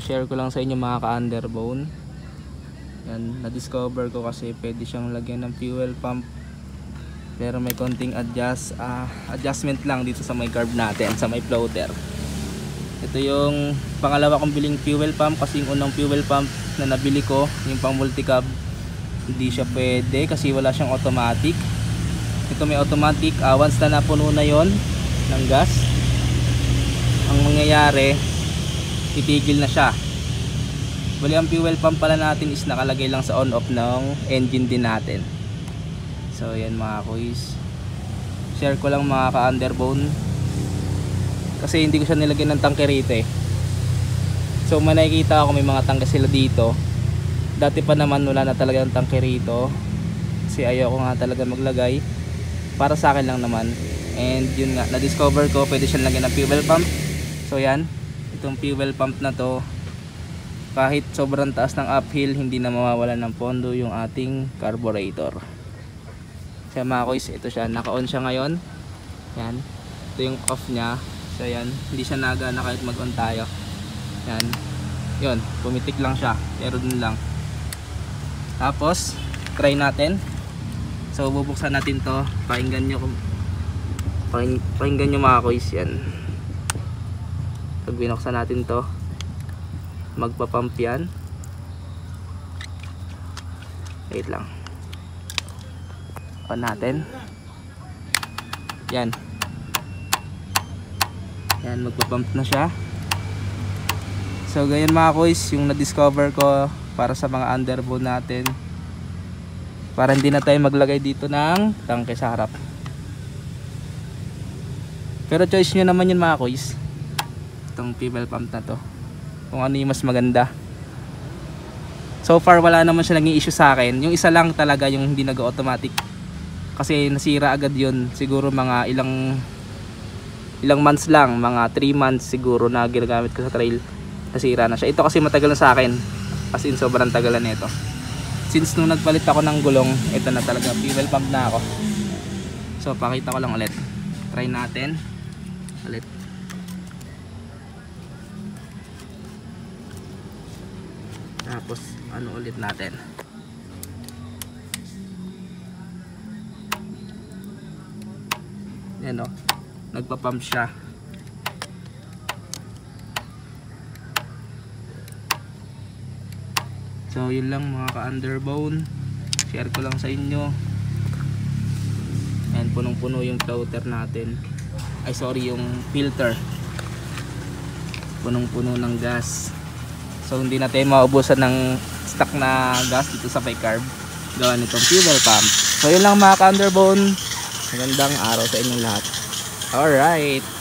share ko lang sa inyo mga ka-underbone. Yan, na-discover ko kasi pwede siyang lagyan ng fuel pump. Pero may konting adjust, ah, adjustment lang dito sa may carb natin, sa may floater. Ito yung pangalawa kong biling fuel pump kasi yung unang fuel pump na nabili ko, yung pang multicab, hindi siya pwede kasi wala siyang automatic. Ito may automatic, ah, once na napuno na yon ng gas, ang mangyayari, titigil na siya. Bali ang fuel pump pala natin is nakalagay lang sa on off ng engine din natin. So yan mga kuys. Share ko lang mga ka-underbone. Kasi hindi ko siya nilagyan ng tangke rito eh. So may nakikita ako may mga tangke sila dito. Dati pa naman wala na talaga ng tangke rito. Kasi ayaw ko nga talaga maglagay. Para sa akin lang naman. And yun nga, na-discover ko pwede siyang lagyan ng fuel pump. So yan, itong fuel pump na to kahit sobrang taas ng uphill hindi na mawawalan ng pondo yung ating carburetor. Kaya mga koys ito siya naka on siya ngayon. Yan. Ito yung off nya so yan. Hindi siya nagana kahit mag on tayo. Yan. Yun. Pumitik lang siya. Pero dun lang. Tapos try natin. So bubuksan natin to. Pakinggan nyo pakinggan nyo mga koys yan pag binuksan natin to magpapump yan. Wait lang. On natin. Yan. Yan magpapump na siya. So ganyan mga koys yung na-discover ko para sa mga underbow natin. Para hindi na tayo maglagay dito ng tangke sa harap. Pero choice nyo naman yun mga koys itong fuel pump na to. Kung ano yung mas maganda. So far wala naman siya naging issue sa akin. Yung isa lang talaga yung hindi nag-automatic. Kasi nasira agad yun. Siguro mga ilang ilang months lang. Mga 3 months siguro na ginagamit ko sa trail. Nasira na siya. Ito kasi matagal na sa akin. As in sobrang tagal na nito. Since nung nagpalit ako ng gulong ito na talaga. Fuel pump na ako. So pakita ko lang ulit. Try natin. Ulit tapos ano ulit natin? Yan o nagpa-pump siya. So yun lang mga ka-underbone. Share ko lang sa inyo. Yan punong puno yung floater natin. Ay sorry yung filter. Punong puno ng gas So hindi na tayo maubusan ng stock na gas dito sa may carb gawa nitong fuel pump. So yun lang mga ka-underbone. Magandang araw sa inyong lahat. Alright.